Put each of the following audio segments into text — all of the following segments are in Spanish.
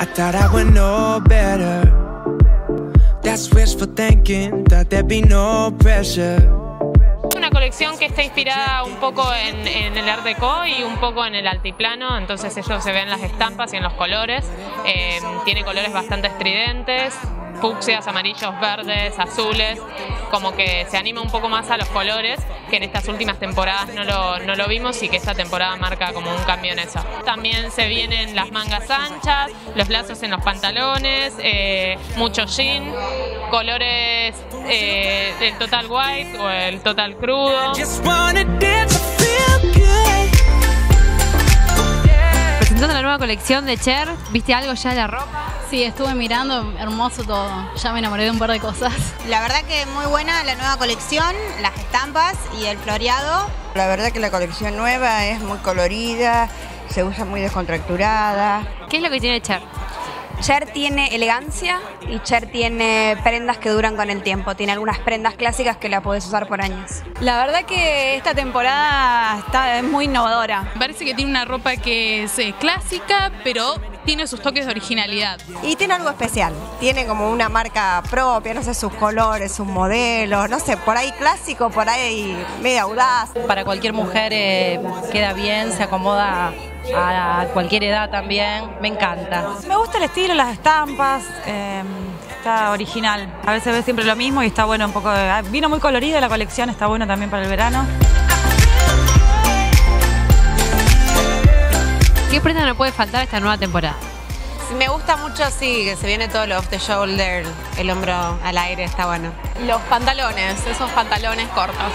I thought I would know better. That's wishful thinking, thought there'd be no pressure. una colección que está inspirada un poco en, en, el Art Deco y un poco en el altiplano, entonces eso se ve en las estampas y en los colores. Eh, tiene colores bastante estridentes, fucsias, amarillos, verdes, azules, como que se anima un poco más a los colores, que en estas últimas temporadas no lo, no lo vimos y que esta temporada marca como un cambio en eso. También se vienen las mangas anchas, los lazos en los pantalones, eh, mucho jean, colores eh, del total white o el total crudo. Colección de Cher, ¿viste algo ya de la ropa? Sí, estuve mirando, hermoso todo. Ya me enamoré de un par de cosas. La verdad que muy buena la nueva colección, las estampas y el floreado. La verdad que la colección nueva es muy colorida, se usa muy descontracturada. ¿Qué es lo que tiene Cher? Cher tiene elegancia y Cher tiene prendas que duran con el tiempo. Tiene algunas prendas clásicas que la puedes usar por años. La verdad que esta temporada está es muy innovadora. Parece que tiene una ropa que es eh, clásica, pero tiene sus toques de originalidad. Y tiene algo especial, tiene como una marca propia, no sé, sus colores, sus modelos, no sé, por ahí clásico, por ahí medio audaz. Para cualquier mujer eh, queda bien, se acomoda a cualquier edad también, me encanta. Me gusta el estilo, las estampas, eh, está original. A veces ves siempre lo mismo y está bueno un poco... de- Vino muy colorida la colección, está bueno también para el verano. ¿Qué prenda no puede faltar esta nueva temporada? Me gusta mucho, sí, que se viene todo lo off the shoulder, el hombro al aire, está bueno. Los pantalones, esos pantalones cortos.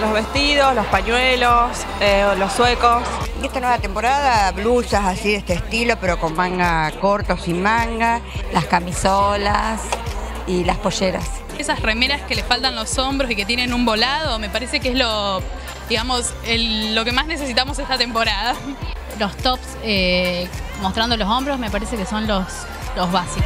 Los vestidos, los pañuelos, eh, los suecos. Y esta nueva temporada, blusas así de este estilo, pero con manga corto, sin manga. Las camisolas y las polleras. Esas remeras que le faltan los hombros y que tienen un volado, me parece que es lo, digamos, el- lo que más necesitamos esta temporada. Los tops eh, mostrando los hombros me parece que son los, los básicos.